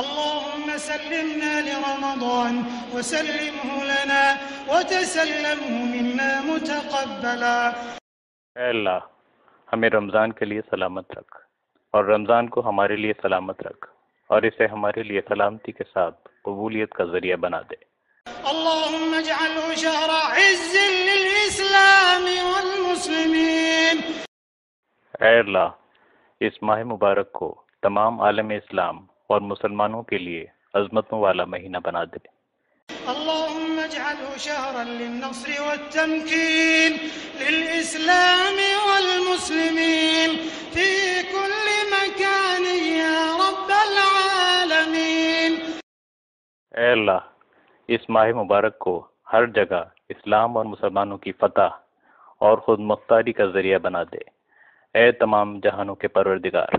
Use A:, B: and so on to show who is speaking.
A: اللهم سلمنا لرمضان وسلمه لنا وتسلمه منا متقبلا.
B: اے اللہ ہمیں رمضان کے لیے سلامت رکھ اور رمضان کو ہمارے لیے سلامت رکھ اور اسے ہمارے لیے سلامتی کے ساتھ قبولیت کا ذریعہ بنا دے۔
A: اللهم اجعله شهر عز للإسلام والمسلمين.
B: اے اللہ اس ماہ مبارک کو تمام عالم اسلام اور مسلمانوں کے لیے عظمتوں والا مہینہ بنا دے۔
A: اللهم اجعله شهرا للنصر والتمكين للإسلام والمسلمين في كل مكان يا رب العالمين
B: اے اللہ اس ماہ مبارک کو ہر جگہ اسلام اور مسلمانوں کی فتح اور خود مختاری کا ذریعہ بنا دے۔ اے تمام جہانوں کے پروردگار